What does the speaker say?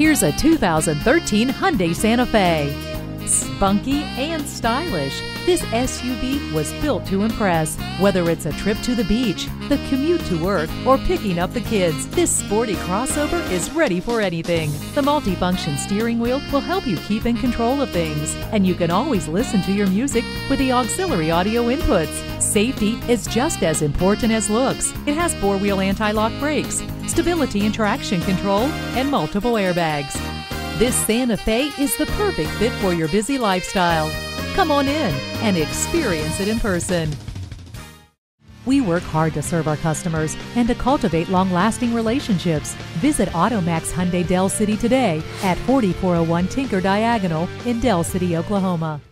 Here's a 2013 Hyundai Santa Fe. Spunky and stylish, this SUV was built to impress. Whether it's a trip to the beach, the commute to work, or picking up the kids, this sporty crossover is ready for anything. The multifunction steering wheel will help you keep in control of things, and you can always listen to your music with the auxiliary audio inputs. Safety is just as important as looks. It has four-wheel anti-lock brakes, stability and traction control, and multiple airbags. This Santa Fe is the perfect fit for your busy lifestyle. Come on in and experience it in person. We work hard to serve our customers and to cultivate long lasting relationships. Visit Automax Hyundai Del City today at 4401 Tinker Diagonal in Del City, Oklahoma.